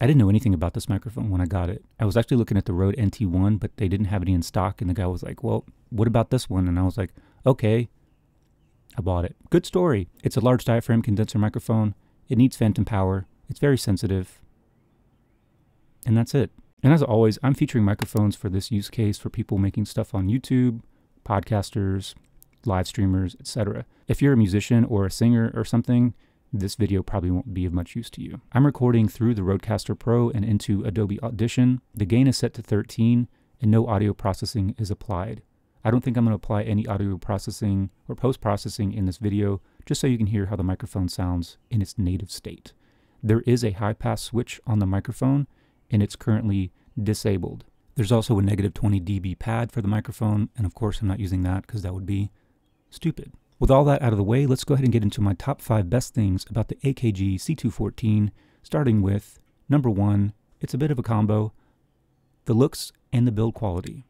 I didn't know anything about this microphone when I got it. I was actually looking at the Rode NT1, but they didn't have any in stock. And the guy was like, Well, what about this one? And I was like, Okay. I bought it. Good story. It's a large diaphragm condenser microphone. It needs phantom power. It's very sensitive. And that's it. And as always, I'm featuring microphones for this use case for people making stuff on YouTube, podcasters, live streamers, etc. If you're a musician or a singer or something, this video probably won't be of much use to you. I'm recording through the Rodecaster Pro and into Adobe Audition. The gain is set to 13 and no audio processing is applied. I don't think I'm going to apply any audio processing or post-processing in this video, just so you can hear how the microphone sounds in its native state. There is a high-pass switch on the microphone, and it's currently disabled. There's also a negative 20 dB pad for the microphone, and of course I'm not using that because that would be stupid. With all that out of the way, let's go ahead and get into my top 5 best things about the AKG C214, starting with number 1, it's a bit of a combo, the looks and the build quality.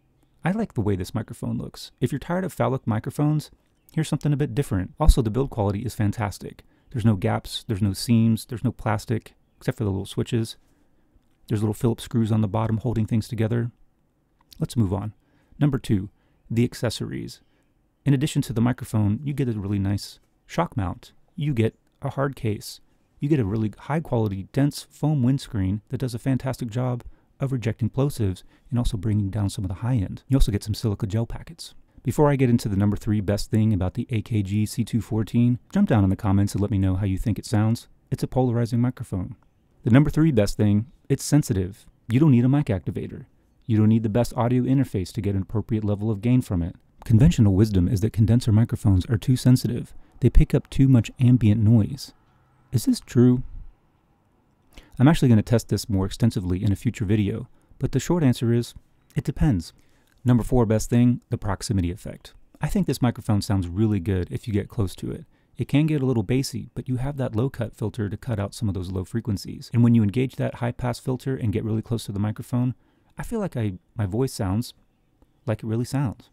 I like the way this microphone looks. If you're tired of phallic microphones, here's something a bit different. Also, the build quality is fantastic. There's no gaps, there's no seams, there's no plastic, except for the little switches. There's little Phillips screws on the bottom holding things together. Let's move on. Number two, the accessories. In addition to the microphone, you get a really nice shock mount. You get a hard case. You get a really high quality, dense foam windscreen that does a fantastic job of rejecting plosives and also bringing down some of the high end. You also get some silica gel packets. Before I get into the number three best thing about the AKG C214, jump down in the comments and let me know how you think it sounds. It's a polarizing microphone. The number three best thing, it's sensitive. You don't need a mic activator. You don't need the best audio interface to get an appropriate level of gain from it. Conventional wisdom is that condenser microphones are too sensitive. They pick up too much ambient noise. Is this true? I'm actually going to test this more extensively in a future video, but the short answer is, it depends. Number four best thing, the proximity effect. I think this microphone sounds really good if you get close to it. It can get a little bassy, but you have that low cut filter to cut out some of those low frequencies. And when you engage that high pass filter and get really close to the microphone, I feel like I my voice sounds like it really sounds.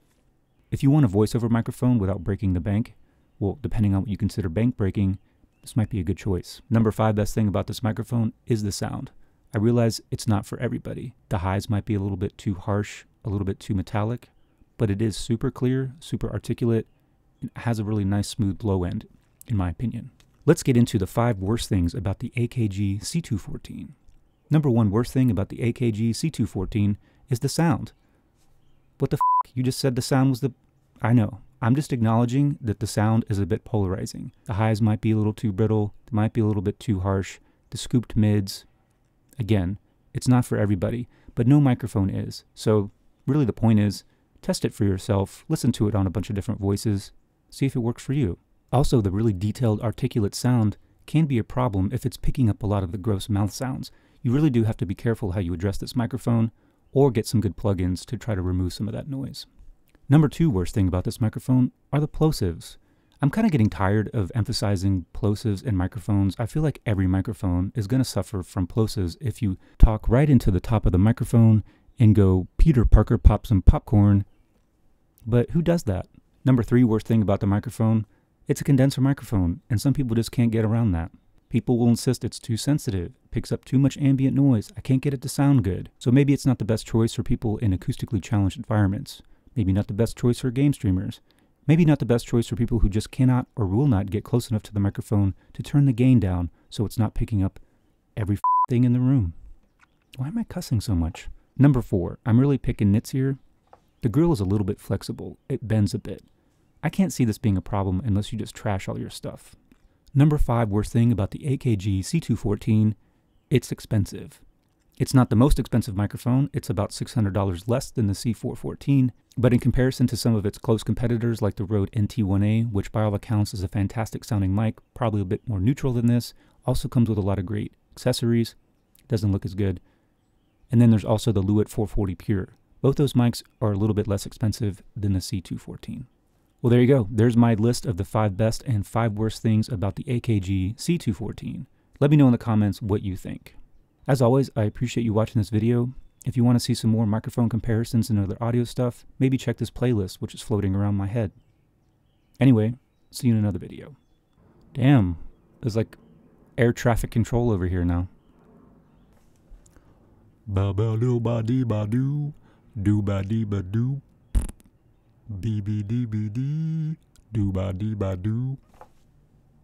If you want a voiceover microphone without breaking the bank, well, depending on what you consider bank breaking, this might be a good choice. Number five best thing about this microphone is the sound. I realize it's not for everybody. The highs might be a little bit too harsh, a little bit too metallic, but it is super clear, super articulate, it has a really nice smooth low end, in my opinion. Let's get into the five worst things about the AKG C214. Number one worst thing about the AKG C214 is the sound. What the f? You just said the sound was the... I know. I'm just acknowledging that the sound is a bit polarizing. The highs might be a little too brittle, they might be a little bit too harsh. The scooped mids, again, it's not for everybody, but no microphone is. So really the point is, test it for yourself, listen to it on a bunch of different voices, see if it works for you. Also, the really detailed articulate sound can be a problem if it's picking up a lot of the gross mouth sounds. You really do have to be careful how you address this microphone or get some good plugins to try to remove some of that noise. Number two worst thing about this microphone are the plosives. I'm kind of getting tired of emphasizing plosives in microphones. I feel like every microphone is going to suffer from plosives if you talk right into the top of the microphone and go, Peter Parker pop some popcorn. But who does that? Number three worst thing about the microphone, it's a condenser microphone, and some people just can't get around that. People will insist it's too sensitive, picks up too much ambient noise, I can't get it to sound good. So maybe it's not the best choice for people in acoustically challenged environments. Maybe not the best choice for game streamers. Maybe not the best choice for people who just cannot or will not get close enough to the microphone to turn the gain down so it's not picking up every thing in the room. Why am I cussing so much? Number four, I'm really picking nits here. The grill is a little bit flexible. It bends a bit. I can't see this being a problem unless you just trash all your stuff. Number five worst thing about the AKG C214, it's expensive. It's not the most expensive microphone, it's about $600 less than the C414, but in comparison to some of its close competitors like the Rode NT1A, which by all accounts is a fantastic sounding mic, probably a bit more neutral than this, also comes with a lot of great accessories, doesn't look as good. And then there's also the Lewitt 440 Pure. Both those mics are a little bit less expensive than the C214. Well, there you go. There's my list of the five best and five worst things about the AKG C214. Let me know in the comments what you think. As always, I appreciate you watching this video. If you want to see some more microphone comparisons and other audio stuff, maybe check this playlist, which is floating around my head. Anyway, see you in another video. Damn, there's like air traffic control over here now. Ba ba do ba dee ba do. Do ba dee ba do. Bee bee dee bee dee. Do ba dee ba do.